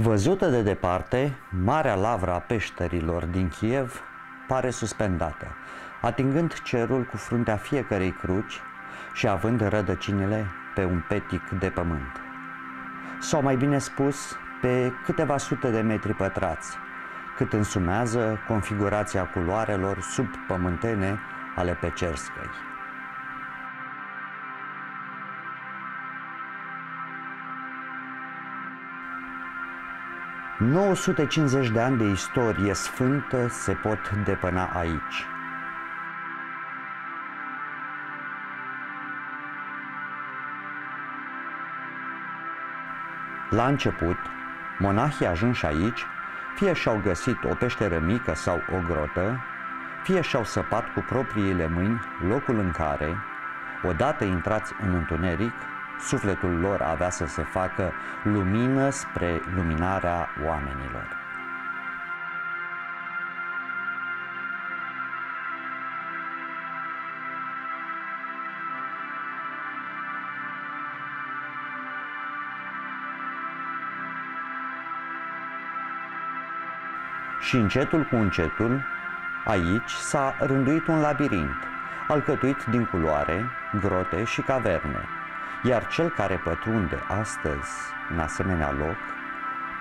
Văzută de departe, marea lavra a peșterilor din Kiev pare suspendată, atingând cerul cu fruntea fiecărei cruci și având rădăcinile pe un petic de pământ. Sau mai bine spus, pe câteva sute de metri pătrați, cât însumează configurația culoarelor subpământene ale Pecerskei. 950 de ani de istorie sfântă se pot depăna aici. La început, monahii ajunși aici, fie și-au găsit o peșteră mică sau o grotă, fie și-au săpat cu propriile mâini locul în care, odată intrați în întuneric, sufletul lor avea să se facă lumină spre luminarea oamenilor. Și încetul cu încetul, aici s-a rânduit un labirint, alcătuit din culoare, grote și caverne, iar cel care pătrunde astăzi în asemenea loc,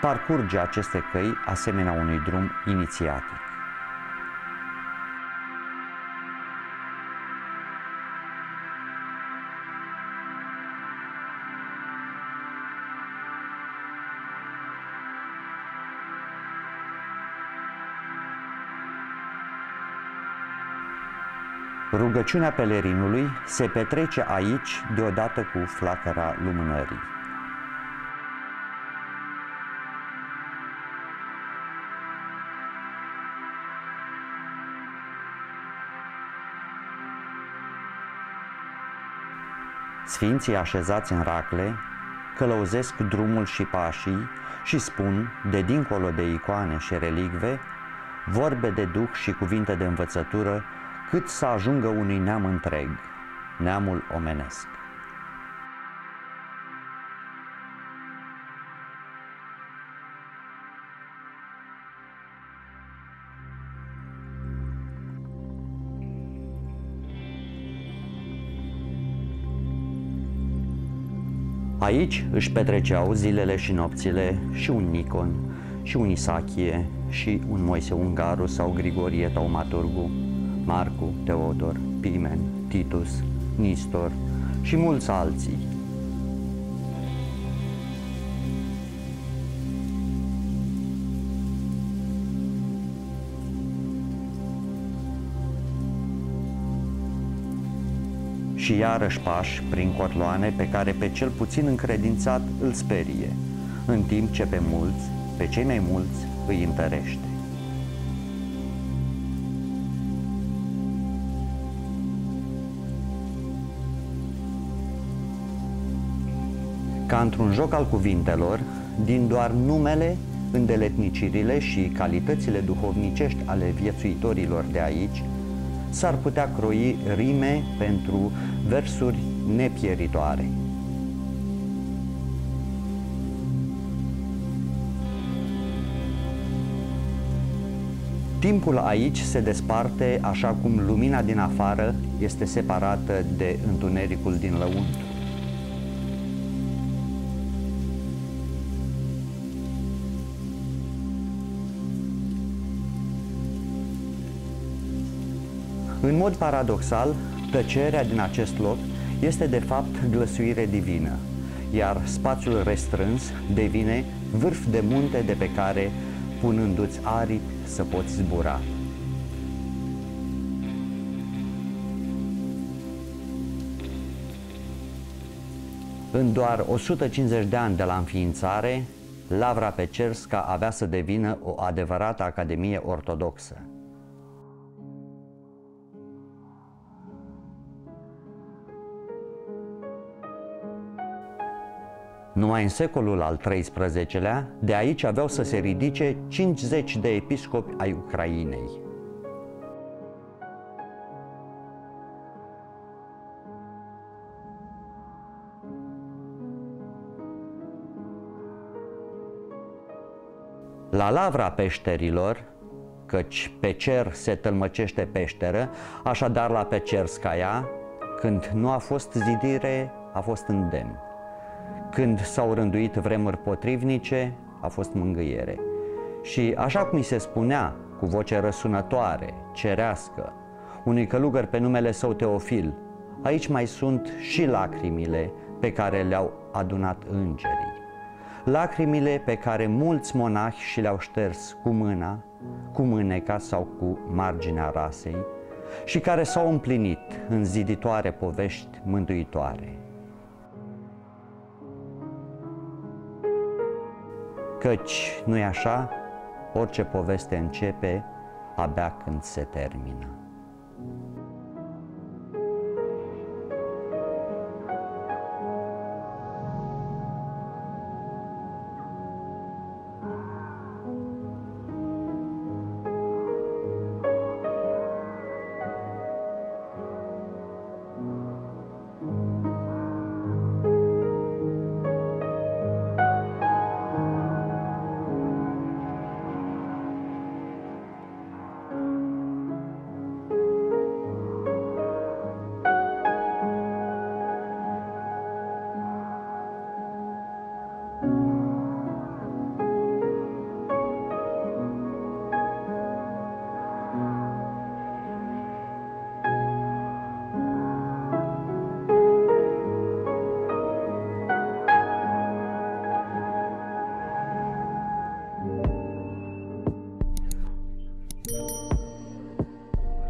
parcurge aceste căi asemenea unui drum inițiatic. Rugăciunea pelerinului se petrece aici deodată cu flacăra lumânării. Sfinții așezați în racle călăuzesc drumul și pașii și spun, de dincolo de icoane și relicve, vorbe de duh și cuvinte de învățătură cât să ajungă unui neam întreg, neamul omenesc. Aici își petreceau zilele și nopțile și un Nicon, și un Isachie, și un Moise Ungaru sau Grigorie Taumaturgu, Marcu, Teodor, Pimen, Titus, Nistor și mulți alții. și iarăși pași prin cotloane pe care pe cel puțin încredințat îl sperie, în timp ce pe mulți, pe cei mai mulți, îi întărește. Ca într-un joc al cuvintelor, din doar numele, îndeletnicirile și calitățile duhovnicești ale viețuitorilor de aici, s-ar putea croi rime pentru versuri nepieritoare. Timpul aici se desparte așa cum lumina din afară este separată de întunericul din lăuntru. În mod paradoxal, tăcerea din acest loc este de fapt glăsuire divină, iar spațiul restrâns devine vârf de munte de pe care, punându-ți aripi, să poți zbura. În doar 150 de ani de la înființare, Lavra Pecerska avea să devină o adevărată academie ortodoxă. Numai în secolul al XIII-lea, de aici aveau să se ridice 50 de episcopi ai Ucrainei. La lavra peșterilor, căci pe cer se tălmăcește peșteră, așadar la Pecerskaya, când nu a fost zidire, a fost îndemn. Când s-au rânduit vremuri potrivnice, a fost mângâiere. Și așa cum mi se spunea, cu voce răsunătoare, cerească, unui călugăr pe numele său Teofil, aici mai sunt și lacrimile pe care le-au adunat îngerii. Lacrimile pe care mulți monahi și le-au șters cu mâna, cu mâneca sau cu marginea rasei și care s-au împlinit în ziditoare povești mântuitoare. căci nu-i așa, orice poveste începe abia când se termină.